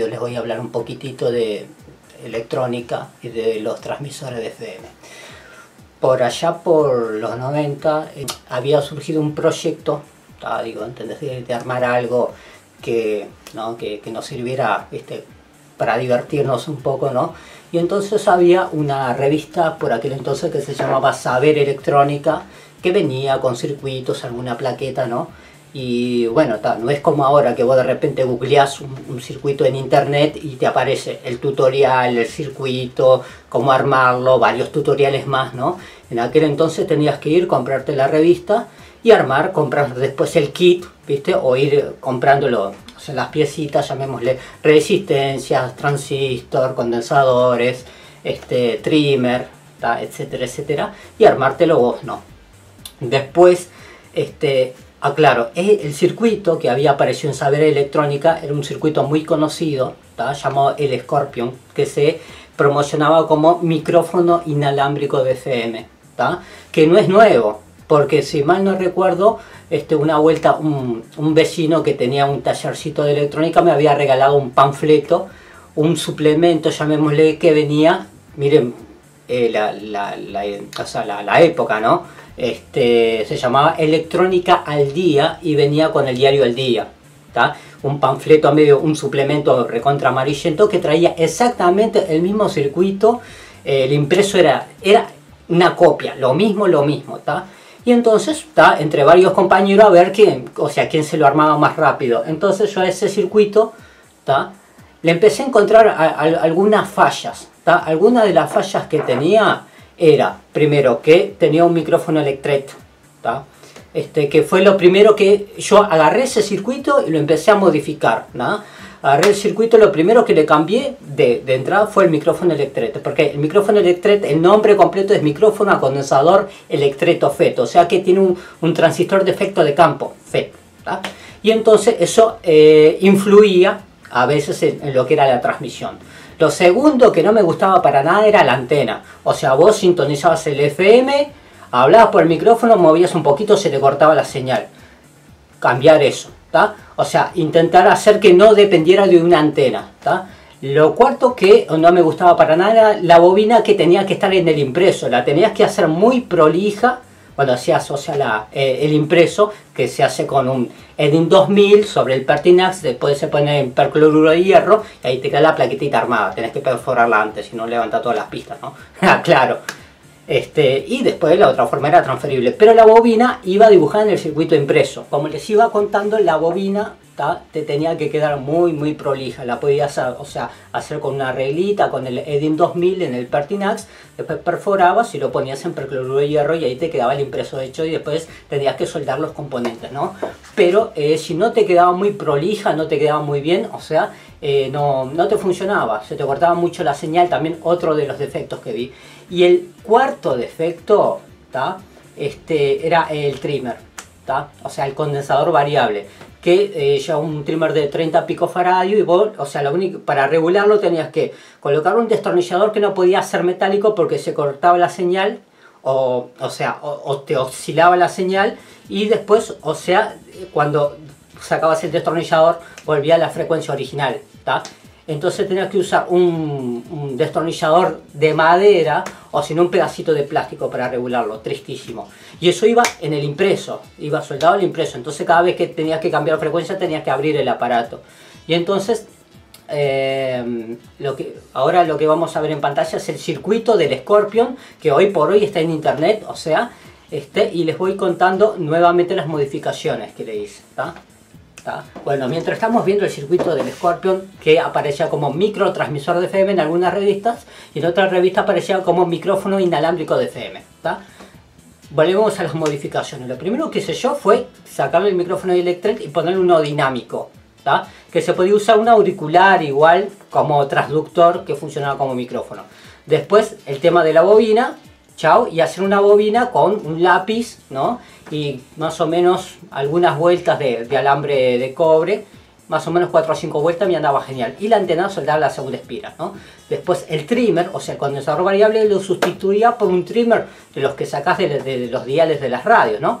Yo les voy a hablar un poquitito de electrónica y de los transmisores de FM. Por allá por los 90 eh, había surgido un proyecto, digo, De, armar algo que, ¿no? que, nos sirviera para divertirnos un poco, ¿no? Y entonces había una revista por aquel entonces que se llamaba Saber Electrónica, que venía con circuitos, alguna plaqueta, ¿no? Y bueno, no es como ahora que vos de repente googleás un, circuito en internet y te aparece el tutorial, el circuito, cómo armarlo, varios tutoriales más, ¿no? En aquel entonces tenías que ir, comprarte la revista y armar, comprar después el kit, ¿viste? O ir comprándolo, las piecitas, llamémosle resistencias, transistor, condensadores, este, trimmer, etcétera, etcétera, y armártelo vos, ¿no? Después, este, Aclaro, ah, el circuito que había aparecido en Saber Electrónica era un circuito muy conocido, llamado el Scorpion, que se promocionaba como micrófono inalámbrico de FM, que no es nuevo, porque si mal no recuerdo, este, una vuelta un, vecino que tenía un tallercito de electrónica me había regalado un panfleto, un suplemento, llamémosle, que venía, miren, eh, la, la, la época, ¿no? Este, se llamaba Electrónica al Día y venía con el diario al Día. Un panfleto a medio, un suplemento recontra amarillento que traía exactamente el mismo circuito. el impreso era, era una copia, lo mismo, lo mismo. Y entonces, está entre varios compañeros a ver quién, o sea, quién se lo armaba más rápido. Entonces yo a ese circuito, le empecé a encontrar algunas fallas. Algunas de las fallas que tenía era, primero, que tenía un micrófono Electret, este, que fue lo primero que yo agarré ese circuito y lo empecé a modificar. ¿no? Agarré el circuito, lo primero que le cambié de, de entrada fue el micrófono Electret, porque el micrófono Electret, el nombre completo es micrófono a condensador Electreto FET, o sea que tiene un, un transistor de efecto de campo, FET. Y entonces eso eh, influía a veces en lo que era la transmisión. Lo segundo que no me gustaba para nada era la antena. O sea, vos sintonizabas el FM, hablabas por el micrófono, movías un poquito, se te cortaba la señal. Cambiar eso, ¿está? O sea, intentar hacer que no dependiera de una antena, ¿está? Lo cuarto que no me gustaba para nada era la bobina que tenía que estar en el impreso. La tenías que hacer muy prolija cuando se asocia eh, el impreso, que se hace con un Edin 2000 sobre el Pertinax, después se pone en percloruro de hierro y ahí te queda la plaquetita armada. Tenés que perforarla antes, si no levanta todas las pistas, ¿no? Ah, claro. Este, y después la otra forma era transferible. Pero la bobina iba dibujada en el circuito impreso. Como les iba contando, la bobina te tenía que quedar muy muy prolija, la podías o sea, hacer con una reglita, con el Edin 2000 en el Pertinax, después perforabas y lo ponías en percloruro de hierro y ahí te quedaba el impreso hecho y después tenías que soldar los componentes, ¿no? Pero eh, si no te quedaba muy prolija, no te quedaba muy bien, o sea, eh, no, no te funcionaba, se te cortaba mucho la señal, también otro de los defectos que vi. Y el cuarto defecto, Este, era el trimmer, o sea, el condensador variable que eh, ya un trimmer de 30 picofaradio y vos, o sea, para regularlo tenías que colocar un destornillador que no podía ser metálico porque se cortaba la señal o, o sea, o, te oscilaba la señal y después, o sea, cuando sacabas el destornillador volvía a la frecuencia original, entonces tenías que usar un, destornillador de madera o sin un pedacito de plástico para regularlo, tristísimo. Y eso iba en el impreso, iba soldado al impreso, entonces cada vez que tenías que cambiar frecuencia tenías que abrir el aparato. Y entonces, eh, lo que, ahora lo que vamos a ver en pantalla es el circuito del Scorpion, que hoy por hoy está en internet, o sea, este, y les voy contando nuevamente las modificaciones que le hice. Bueno, mientras estamos viendo el circuito del Scorpion, que aparecía como microtransmisor de FM en algunas revistas, y en otras revistas aparecía como micrófono inalámbrico de FM. Volvemos a las modificaciones. Lo primero que hice yo fue sacarle el micrófono de Electret y ponerle uno dinámico. Que se podía usar un auricular igual como transductor que funcionaba como micrófono. Después el tema de la bobina, chao, y hacer una bobina con un lápiz, ¿no? Y más o menos algunas vueltas de, alambre de cobre, más o menos 4 o 5 vueltas me andaba genial. Y la antena soldaba la segunda espira, ¿no? Después el trimmer, o sea, el condensador variable lo sustituía por un trimmer de los que sacás de, los diales de las radios, ¿no?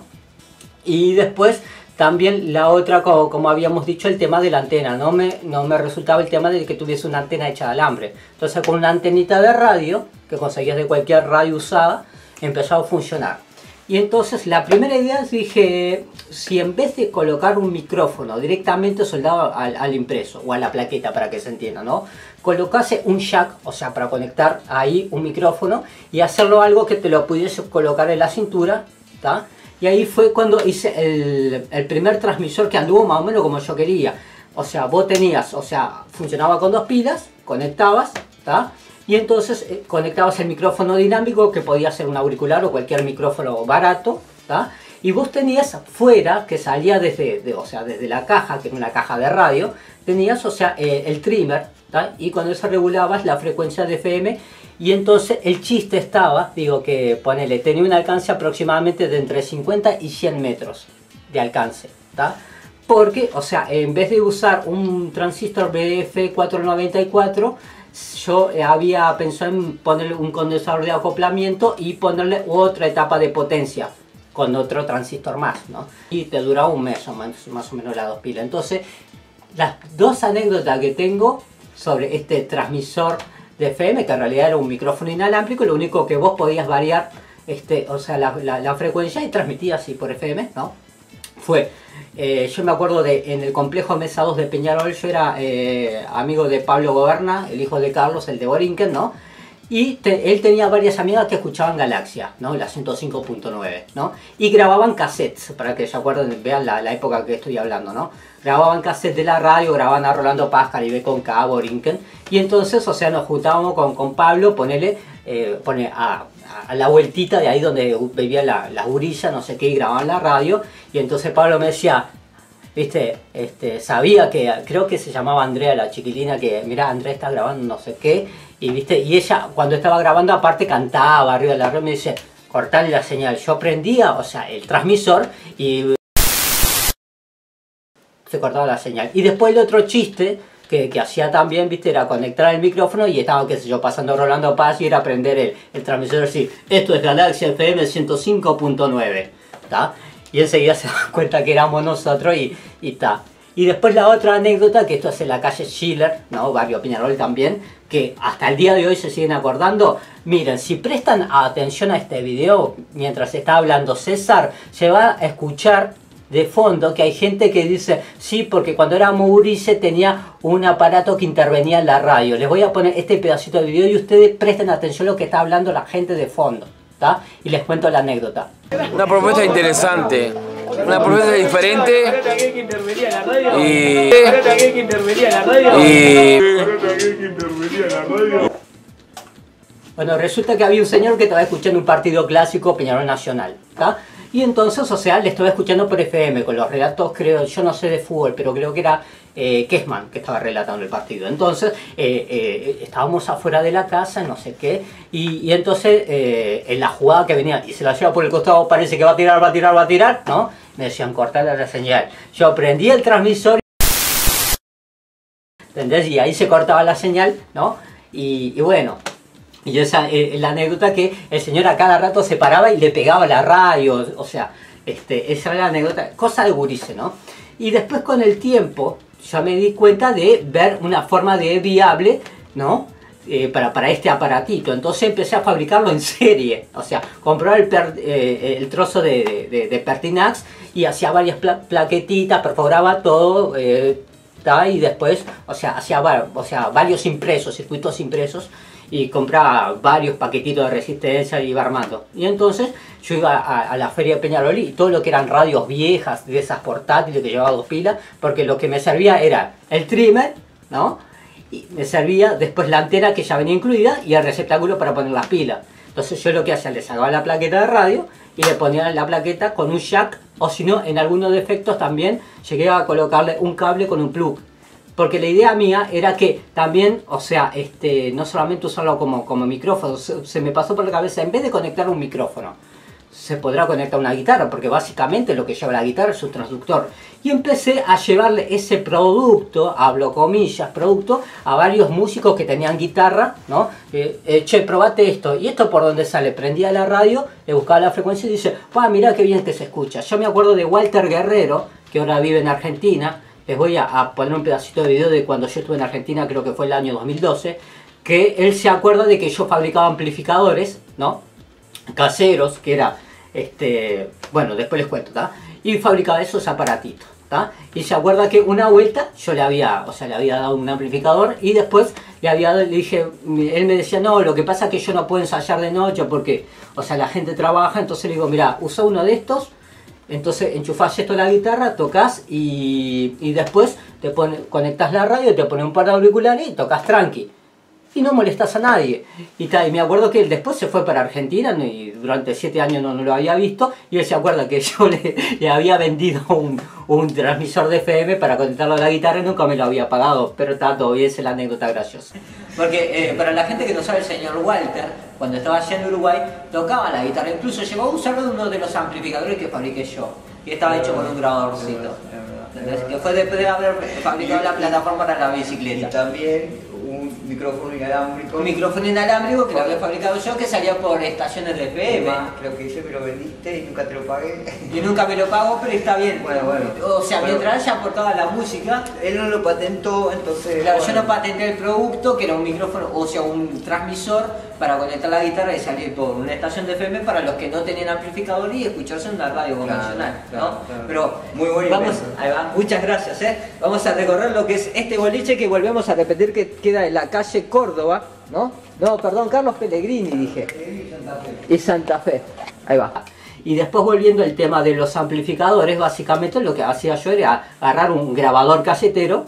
Y después también la otra, como, como, habíamos dicho, el tema de la antena. No me, no me resultaba el tema de que tuviese una antena hecha de alambre. Entonces con una antenita de radio, que conseguías de cualquier radio usada, empezó a funcionar. Y entonces la primera idea dije, si en vez de colocar un micrófono directamente soldado al, al, impreso o a la plaqueta para que se entienda, ¿no? Colocase un jack, o sea, para conectar ahí un micrófono y hacerlo algo que te lo pudiese colocar en la cintura, ¿está? Y ahí fue cuando hice el, el, primer transmisor que anduvo más o menos como yo quería. O sea, vos tenías, o sea, funcionaba con dos pilas, conectabas, ¿está? Y entonces eh, conectabas el micrófono dinámico, que podía ser un auricular o cualquier micrófono barato, ¿está? Y vos tenías fuera, que salía desde, de, o sea, desde la caja, que era una caja de radio, tenías, o sea, eh, el trimmer, ¿está? Y con eso regulabas la frecuencia de FM y entonces el chiste estaba, digo que ponele, tenía un alcance aproximadamente de entre 50 y 100 metros de alcance, ¿está? Porque, o sea, en vez de usar un transistor BF494, yo había pensado en ponerle un condensador de acoplamiento y ponerle otra etapa de potencia con otro transistor más, ¿no? Y te duraba un mes o más, más o menos las dos pilas. Entonces, las dos anécdotas que tengo sobre este transmisor de FM, que en realidad era un micrófono inalámbrico, lo único que vos podías variar este, o sea, la, la, frecuencia y transmitía así por FM, ¿no? Fue, eh, yo me acuerdo de en el complejo Mesa 2 de Peñarol, yo era eh, amigo de Pablo Goberna, el hijo de Carlos, el de Borinquen, ¿no? Y te, él tenía varias amigas que escuchaban Galaxia, ¿no? La 105.9, ¿no? Y grababan cassettes, para que se acuerden, vean la, la, época que estoy hablando, ¿no? Grababan cassettes de la radio, grababan a Rolando Páscar y con K, Borinquen. Y entonces, o sea, nos juntábamos con, con Pablo, ponele, eh, pone a, a, la vueltita de ahí donde vivía la, la gurilla, no sé qué, y grababan la radio. Y entonces Pablo me decía, viste, este, sabía que, creo que se llamaba Andrea, la chiquilina, que, mira, Andrea está grabando no sé qué, y viste, y ella cuando estaba grabando aparte cantaba arriba de la red, me dice, cortarle la señal. Yo prendía, o sea, el transmisor y se cortaba la señal. Y después el otro chiste que, que, hacía también, viste, era conectar el micrófono y estaba, qué yo, pasando Rolando Paz y era prender el, el transmisor así, esto es Galaxia FM 105.9, ¿está? Y enseguida se da cuenta que éramos nosotros y está. Y después la otra anécdota, que esto es en la calle Schiller, ¿no? Barrio Peñarol también, que hasta el día de hoy se siguen acordando. Miren, si prestan atención a este video, mientras está hablando César, se va a escuchar de fondo que hay gente que dice, sí, porque cuando era Maurice tenía un aparato que intervenía en la radio. Les voy a poner este pedacito de video y ustedes presten atención a lo que está hablando la gente de fondo. Y les cuento la anécdota. Una propuesta interesante, una propuesta diferente y... y... Bueno, resulta que había un señor que estaba escuchando un partido clásico Peñarol Nacional, ¿tá? Y entonces, o sea, le estaba escuchando por FM, con los relatos, creo, yo no sé de fútbol, pero creo que era eh, Kessman que estaba relatando el partido. Entonces, eh, eh, estábamos afuera de la casa, no sé qué, y, entonces, eh, en la jugada que venía, y se la lleva por el costado, parece que va a tirar, va a tirar, va a tirar, ¿no? Me decían, cortarle la señal. Yo prendí el transmisor, ¿entendés? Y ahí se cortaba la señal, ¿no? Y bueno, y esa eh, la anécdota que el señor a cada rato se paraba y le pegaba la radio, o sea, este, esa era la anécdota, cosa de gurice, ¿no? Y después con el tiempo ya me di cuenta de ver una forma de viable, ¿no? Eh, para, para este aparatito, entonces empecé a fabricarlo en serie, o sea, compraba el, per, eh, el trozo de, de, de, Pertinax y hacía varias pla plaquetitas, perforaba todo, eh, y después, o sea, hacía o sea, varios impresos, circuitos impresos, y compraba varios paquetitos de resistencia y iba armando. Y entonces yo iba a, la feria de Peñarol y todo lo que eran radios viejas, de esas portátiles que llevaba dos pilas, porque lo que me servía era el trimmer, ¿no? Y me servía después la antena que ya venía incluida y el receptáculo para poner las pilas. Entonces yo lo que hacía, le sacaba la plaqueta de radio y le ponía la plaqueta con un jack o si no, en algunos defectos también llegué a colocarle un cable con un plug porque la idea mía era que también, o sea, este, no solamente usarlo como, como micrófono, se, se, me pasó por la cabeza, en vez de conectar un micrófono, se podrá conectar una guitarra, porque básicamente lo que lleva la guitarra es un transductor. Y empecé a llevarle ese producto, hablo comillas, producto, a varios músicos que tenían guitarra, ¿no? Eh, eh, che, probate esto, y esto por donde sale, prendía la radio, le buscaba la frecuencia y dice, ¡ah, mira qué bien que se escucha! Yo me acuerdo de Walter Guerrero, que ahora vive en Argentina, les voy a, poner un pedacito de video de cuando yo estuve en Argentina, creo que fue el año 2012, que él se acuerda de que yo fabricaba amplificadores, ¿no? Caseros, que era, este, bueno, después les cuento. Y fabricaba esos aparatitos, ¿está? Y se acuerda que una vuelta yo le había, o sea, le había dado un amplificador y después le había le dije, él me decía, no, lo que pasa es que yo no puedo ensayar de noche porque, o sea, la gente trabaja, entonces le digo, mira, usa uno de estos, entonces enchufás esto a la guitarra, tocas y, y después te pone, conectas la radio, te pone un par de auriculares y tocas tranqui y no molestas a nadie. Y, tal, me acuerdo que él después se fue para Argentina y durante siete años no, lo había visto y él se acuerda que yo le, había vendido un, un, transmisor de FM para conectarlo a la guitarra y nunca me lo había pagado, pero está todo bien, es la anécdota graciosa. Porque eh, para la gente que no sabe, el señor Walter, cuando estaba allá en Uruguay, tocaba la guitarra, incluso llegó a usar uno de los amplificadores que fabriqué yo, y estaba hecho con un grabadorcito. Que fue después de haber fabricado la plataforma para la bicicleta. Y también micrófono inalámbrico. Un micrófono inalámbrico que lo había fabricado yo que salía por estaciones de FM. creo que ese me lo vendiste y nunca te lo pagué. Y nunca me lo pago, pero está bien. Bueno, bueno. O sea, mientras haya aportado la música. Él no lo patentó, entonces. Claro, yo no patenté el producto, que era un micrófono, o sea, un transmisor para conectar la guitarra y salir por una estación de FM para los que no tenían amplificador y escucharse en una radio convencional. ¿no? Pero muy bueno. Vamos, ahí va, muchas gracias. ¿eh? Vamos a recorrer lo que es este boliche que volvemos a repetir que queda en la calle Córdoba, ¿no? No, perdón, Carlos Pellegrini dije. Y Santa Fe. Ahí va. Y después volviendo al tema de los amplificadores, básicamente lo que hacía yo era agarrar un grabador casetero,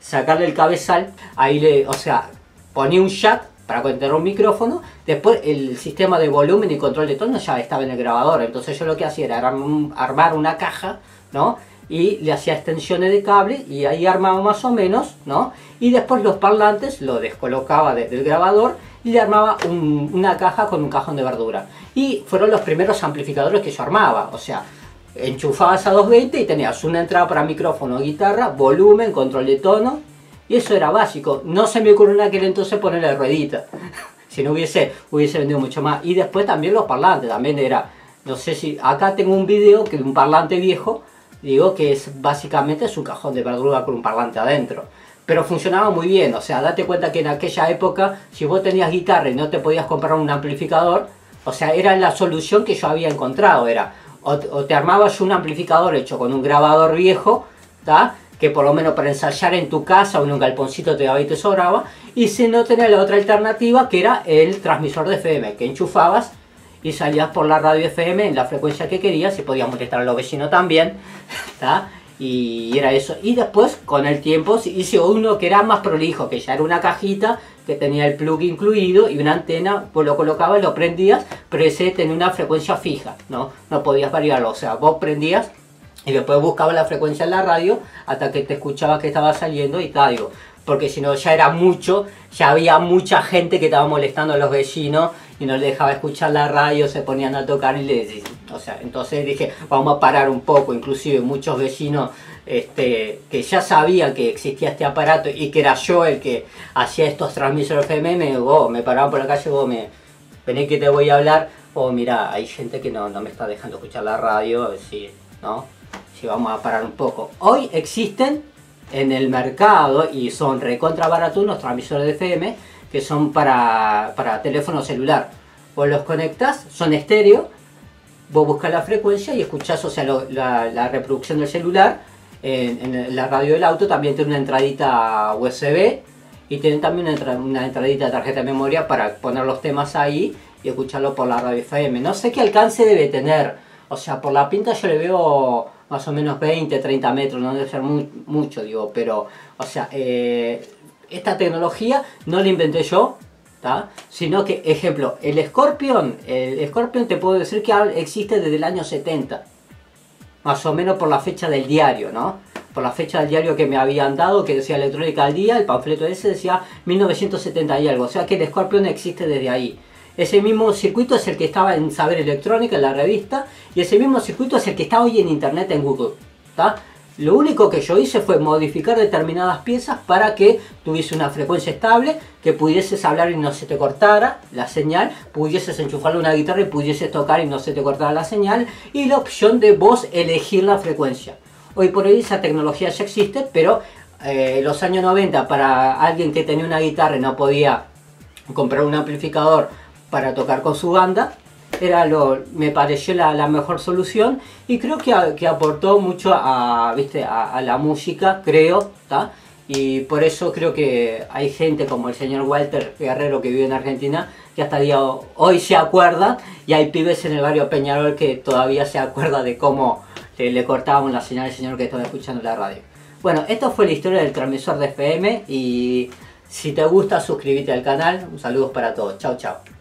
sacarle el cabezal, ahí le, o sea, ponía un jack para conectar un micrófono. Después el sistema de volumen y control de tono ya estaba en el grabador. Entonces yo lo que hacía era armar una caja, ¿no? Y le hacía extensiones de cable y ahí armaba más o menos, ¿no? Y después los parlantes lo descolocaba desde el grabador y le armaba una caja con un cajón de verdura. Y fueron los primeros amplificadores que yo armaba. O sea, enchufabas a 220 y tenías una entrada para micrófono, guitarra, volumen, control de tono y eso era básico. No se me ocurrió en aquel entonces ponerle ruedita. si no hubiese, hubiese vendido mucho más. Y después también los parlantes, también era, no sé si, acá tengo un video que un parlante viejo, digo que es básicamente su cajón de verdura con un parlante adentro. Pero funcionaba muy bien, o sea, date cuenta que en aquella época, si vos tenías guitarra y no te podías comprar un amplificador, o sea, era la solución que yo había encontrado, era, o, o te armabas un amplificador hecho con un grabador viejo, ¿está? Que por lo menos para ensayar en tu casa o en un galponcito te daba y te sobraba, y si no tenía la otra alternativa que era el transmisor de FM, que enchufabas y salías por la radio FM en la frecuencia que querías y podías molestar a los vecinos también, y era eso. Y después, con el tiempo, hice uno que era más prolijo, que ya era una cajita que tenía el plug incluido y una antena, pues lo colocabas, lo prendías, pero ese tenía una frecuencia fija, ¿no? No podías variarlo, o sea, vos prendías y después buscaba la frecuencia en la radio hasta que te escuchaba que estaba saliendo y tal, digo, porque si no ya era mucho, ya había mucha gente que estaba molestando a los vecinos y no les dejaba escuchar la radio, se ponían a tocar y le o sea, entonces dije, vamos a parar un poco, inclusive muchos vecinos este, que ya sabían que existía este aparato y que era yo el que hacía estos transmisores FM, me, oh, me paraban por la calle, vos me, vení que te voy a hablar, o mira, hay gente que no, no me está dejando escuchar la radio, sí, ¿no? Si vamos a parar un poco. Hoy existen en el mercado y son recontra baratos unos transmisores de FM que son para, para teléfono celular. Vos los conectas, son estéreo, vos buscas la frecuencia y escuchás, o sea, la, reproducción del celular. En, la radio del auto también tiene una entradita USB y tienen también una, una entradita de tarjeta de memoria para poner los temas ahí y escucharlo por la radio FM. No sé qué alcance debe tener, o sea, por la pinta yo le veo más o menos 20, 30 metros, no debe ser mucho, digo, pero, o sea, eh, esta tecnología no la inventé yo, sino que, ejemplo, el Scorpion, el Scorpion te puedo decir que existe desde el año 70, más o menos por la fecha del diario, ¿no? Por la fecha del diario que me habían dado, que decía electrónica al día, el panfleto ese decía 1970 y algo, o sea que el Scorpion existe desde ahí. Ese mismo circuito es el que estaba en Saber Electrónica, en la revista, y ese mismo circuito es el que está hoy en Internet en Google. Lo único que yo hice fue modificar determinadas piezas para que tuviese una frecuencia estable, que pudieses hablar y no se te cortara la señal, pudieses enchufarle una guitarra y pudieses tocar y no se te cortara la señal, y la opción de vos elegir la frecuencia. Hoy por hoy esa tecnología ya existe, pero eh, los años 90 para alguien que tenía una guitarra y no podía comprar un amplificador para tocar con su banda, era lo, me pareció la, mejor solución y creo que, que aportó mucho a, ¿viste? A, la música, creo, y por eso creo que hay gente como el señor Walter Guerrero que vive en Argentina que hasta día hoy se acuerda y hay pibes en el barrio Peñarol que todavía se acuerda de cómo le, le cortábamos la señal al señor que estaba escuchando la radio. Bueno, esto fue la historia del transmisor de FM y si te gusta suscríbete al canal. Un saludo para todos. Chao, chao.